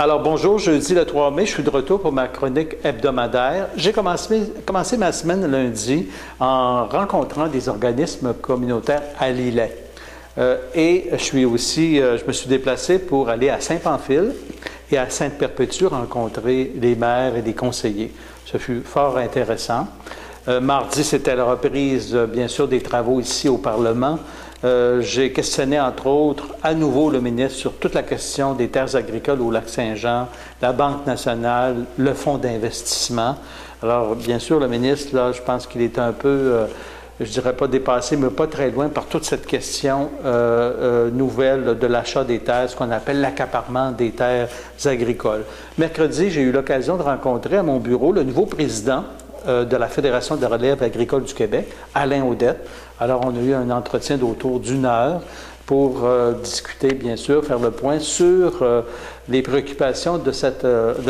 Alors bonjour, jeudi le 3 mai, je suis de retour pour ma chronique hebdomadaire. J'ai commencé, ma semaine lundi en rencontrant des organismes communautaires à Lillet. Euh, et je suis aussi, euh, je me suis déplacé pour aller à Saint-Pamphile et à Sainte-Perpétue rencontrer les maires et les conseillers. Ce fut fort intéressant. Euh, mardi, c'était la reprise, bien sûr, des travaux ici au Parlement. Euh, j'ai questionné, entre autres, à nouveau le ministre sur toute la question des terres agricoles au lac Saint-Jean, la Banque nationale, le fonds d'investissement. Alors, bien sûr, le ministre, là, je pense qu'il est un peu, euh, je dirais pas dépassé, mais pas très loin par toute cette question euh, nouvelle de l'achat des terres, ce qu'on appelle l'accaparement des terres agricoles. Mercredi, j'ai eu l'occasion de rencontrer à mon bureau le nouveau président euh, de la Fédération de relève agricole du Québec, Alain Audette. Alors, on a eu un entretien d'autour d'une heure pour euh, discuter, bien sûr, faire le point sur euh, les préoccupations de,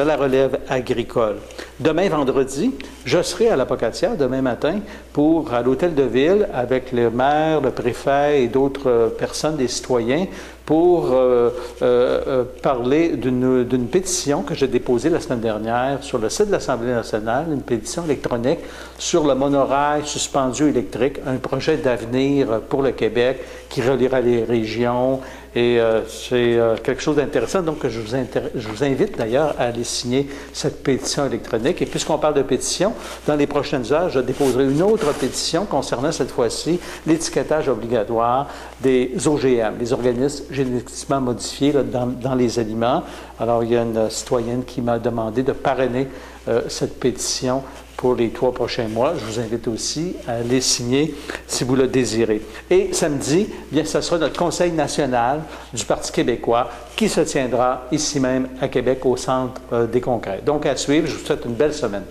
la relève agricole. Demain, vendredi, je serai à l'Apocatière, demain matin, pour, à l'hôtel de ville, avec le maire, le préfet et d'autres personnes, des citoyens, pour euh, euh, euh, parler d'une pétition que j'ai déposée la semaine dernière sur le site de l'Assemblée nationale, une pétition électronique sur le monorail suspendu électrique, un projet d'avenir pour le Québec qui reliera les régions et c'est quelque chose d'intéressant. Donc, je vous, je vous invite d'ailleurs à aller signer cette pétition électronique. Et puisqu'on parle de pétition, dans les prochaines heures, je déposerai une autre pétition concernant cette fois-ci l'étiquetage obligatoire des OGM, les organismes génétiquement modifiés dans, les aliments. Alors, il y a une citoyenne qui m'a demandé de parrainer euh, cette pétition pour les trois prochains mois. Je vous invite aussi à les signer si vous le désirez. Et samedi, bien, ce sera notre Conseil national du Parti québécois qui se tiendra ici même à Québec au Centre euh, des congrès. Donc, à suivre, je vous souhaite une belle semaine.